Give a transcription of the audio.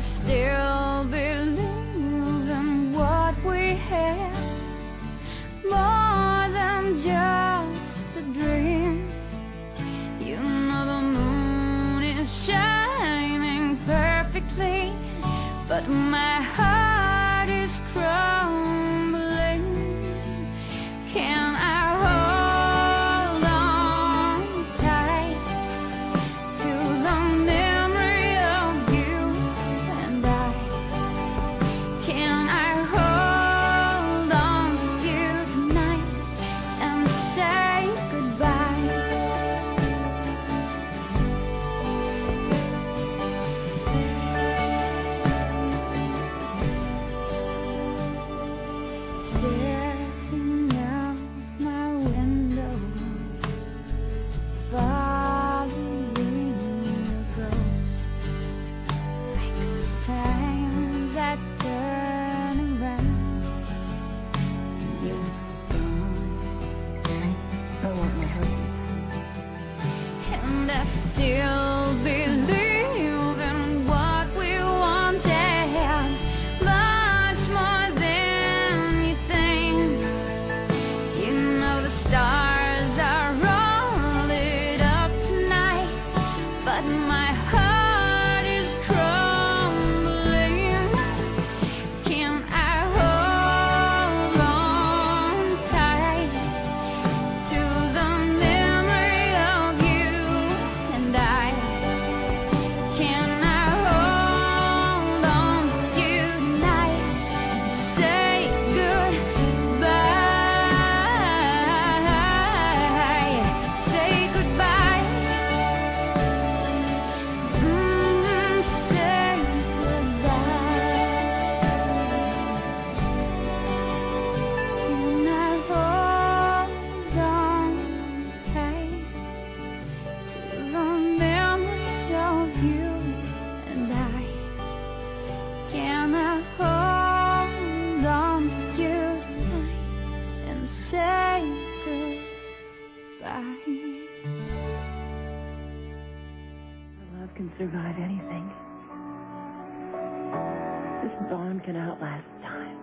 still believe in what we have. and I still believe. I. Love can survive anything. This bond can outlast time.